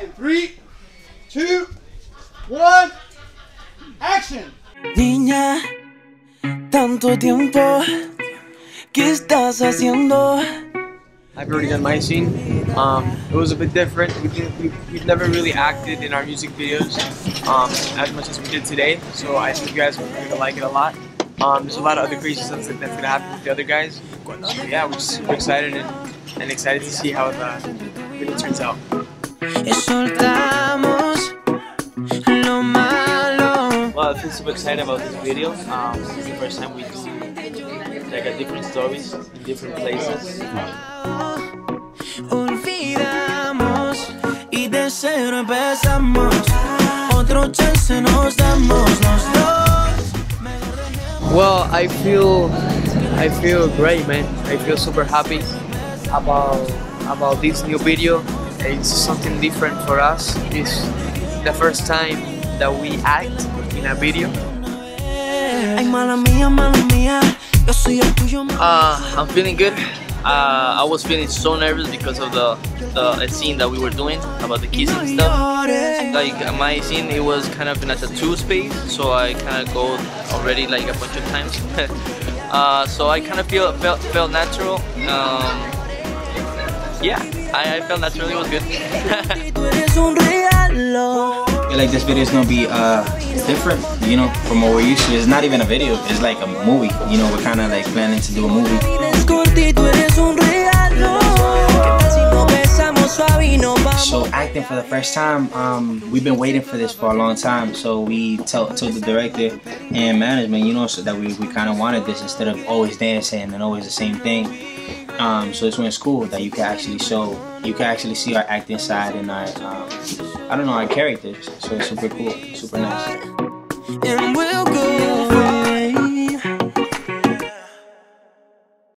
And three, two, one, action! Niña, tanto tiempo, ¿qué estás haciendo? I've already done my scene. Um, it was a bit different. We didn't, we, we've never really acted in our music videos um, as much as we did today, so I think you guys are going to like it a lot. Um, there's a lot of other crazy stuff that, that's going to happen with the other guys. So yeah, we're super excited and, and excited to see how the video turns out. Y soltamos lo malo. Well, I feel super excited about this video. Um, this is the first time we do like a different stories in different places. Olvidamos y de cero empezamos. Otro chance nos damos los dos. Well, I feel I feel great, man. I feel super happy about about this new video. It's something different for us. It's the first time that we act in a video. Ay, mala mía, mala mía. Yo soy el tuyo, mala Uh, I'm feeling good. Uh, I was feeling so nervous because of the, the scene that we were doing about the kissing stuff. Like my scene, it was kind of in a tattoo space, so I kind of go already like a bunch of times. uh, so I kind of feel felt felt natural. Um, yeah, I, I felt natural. It was good. Tú eres un regalo. I feel like this video is gonna be uh different, you know, from what we're used to. It's not even a video, it's like a movie. You know, we're kinda like planning to do a movie. Vienes cortito, eres un regalo. ¿Qué tal si nos besamos suave y nos vamos? So acting for the first time, um, we've been waiting for this for a long time. So we told, told the director and management, you know, so that we, we kind of wanted this instead of always dancing and always the same thing. Um, so it's when it's cool that you can actually show, you can actually see our acting side and our, um, I don't know, our characters. So it's super cool, super nice.